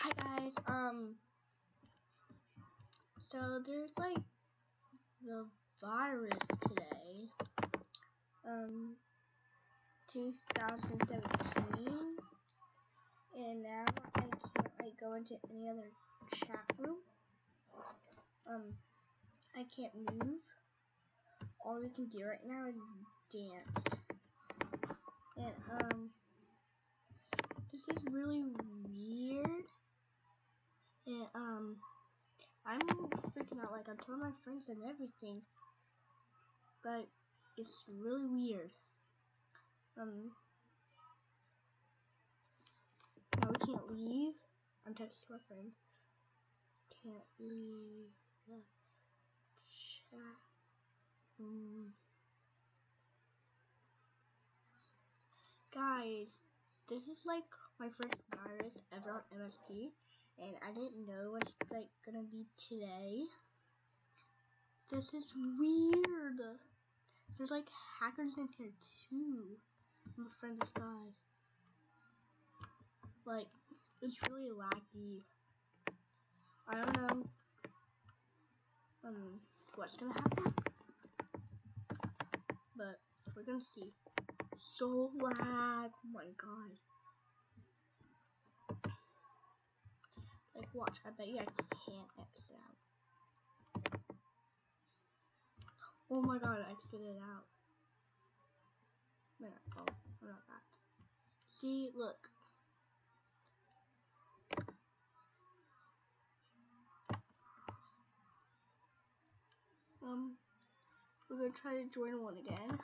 Hi guys, um, so there's like the virus today, um, 2017, and now I can't like go into any other chat room, um, I can't move, all we can do right now is dance, and um, this is really weird. And um I'm freaking out like I'm telling my friends and everything. But it's really weird. Um now we can't leave. I'm texting my friend. Can't leave the chat room. Guys, this is like my first virus ever on MSP, and I didn't know what's like gonna be today. This is weird. There's like hackers in here too. My friend just died. Like, it's really laggy. I don't know um what's gonna happen, but we're gonna see so lag. Oh my god. Like, watch. I bet you I can't exit out. Oh my god, I exited out. Wait, oh, I'm not back. See, look. Um, we're gonna try to join one again.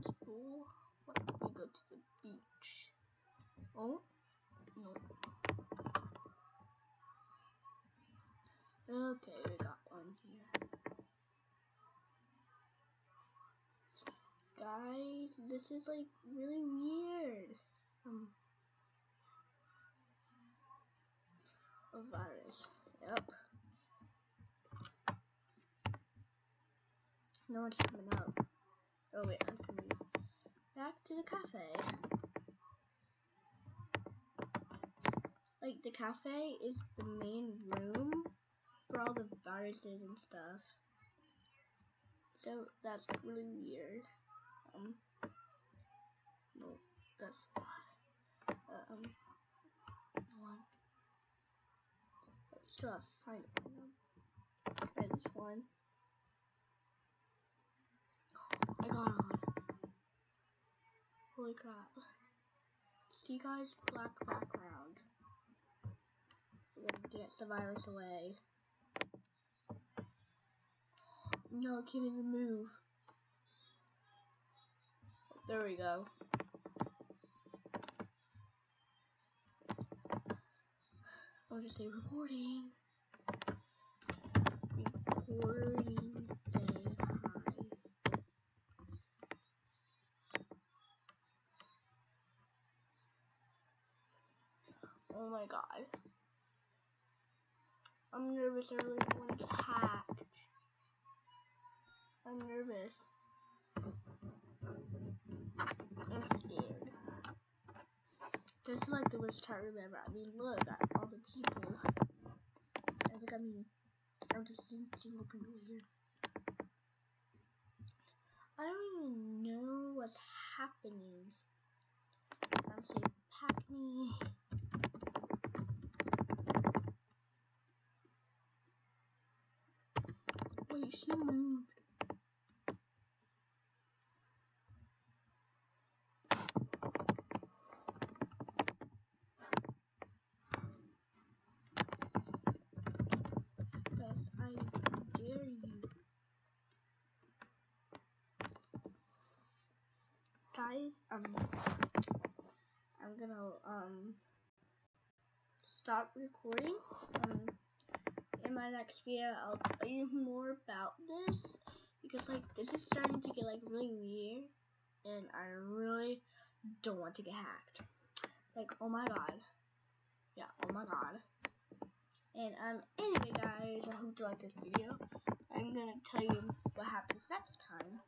School. What if we go to the beach? Oh, no. Okay, we got one here. Guys, this is like really weird. Um, a virus. Yep. No one's coming out. Oh wait, I'm coming back to the cafe. Like the cafe is the main room for all the viruses and stuff. So that's really weird. Um, no, that's. Uh, um, one. We still have to find one. Try this one. I got on. Holy crap. See guys, black background. We're the virus away. No, I can't even move. There we go. I'll just say recording. Recording, say hi. Oh my god. I'm nervous, I really don't want to get hacked. I'm nervous. I'm scared. This is like the worst room ever. I mean, look at all the people. I think I mean, I'm just seeing single people here. I don't even know what's happening. I'm saying, pack me. Wait, she moved. Yes, I dare you. Guys, um, I'm gonna, um, stop recording. My next video, I'll tell you more about this. Because, like, this is starting to get, like, really weird. And I really don't want to get hacked. Like, oh my god. Yeah, oh my god. And um, anyway, guys, I hope you liked this video. I'm gonna tell you what happens next time.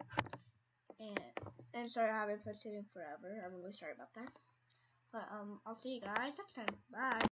and and sorry I haven't posted in forever. I'm really sorry about that. But um, I'll see you guys next time. Bye.